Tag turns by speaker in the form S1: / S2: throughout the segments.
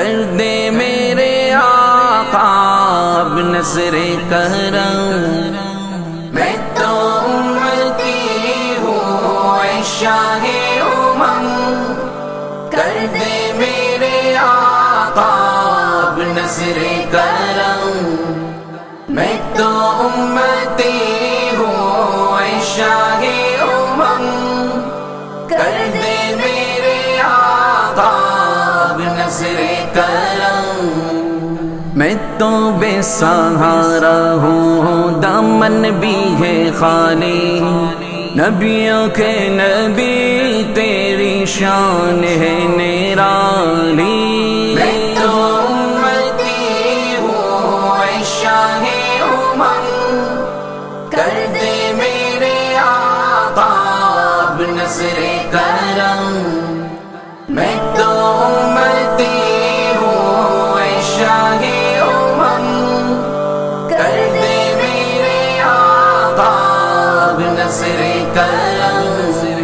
S1: کر دے میرے آقا اب نظر کرم۔ میں تو امتی ہوں اے شاہ امم۔ کر دے میرے آقا اب نظر کرم۔ میں تو امتی ہوں اے شاہ امم۔ کر دے میرے کرم میں تو بے سہارا ہوں دامن بھی ہے خالی۔ نبیوں کے نبی تیری شان ہے نرالی۔ میں تو امتی ہوں اے شاہ امم۔ کر دے میرے آقا اب نظر کرم۔ میں نظر کرم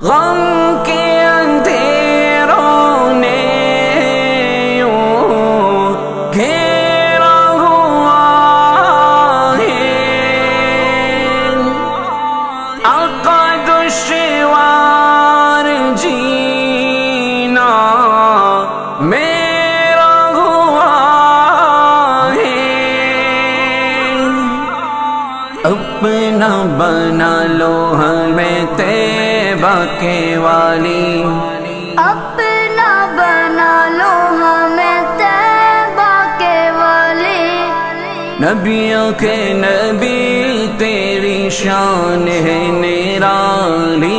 S1: غم کے اپنا بنا لو ہمیں تیبہ کے والی۔
S2: اپنا بنا لو ہمیں تیبہ کے والے
S1: نبیوں کے نبی تیری شان ہے نرالی۔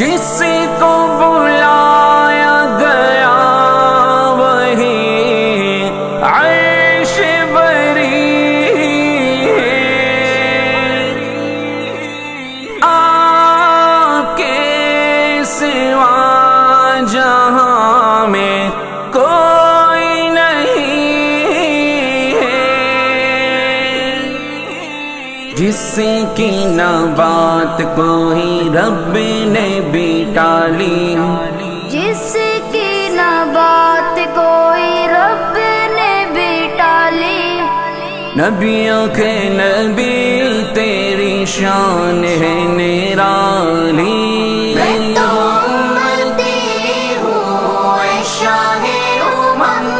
S1: جس کو بلایا گیا وہی عیش بری آپ کے سوا جہاں میں کوئی جس کی نہ بات کوئی رب نے بھی ٹالی
S2: جس کی نہ بات کوئی رب نے بھی ٹالی۔
S1: نبیوں کے نبی تیری شان ہے نرالی۔
S2: میں تو ہوں شاہ امم۔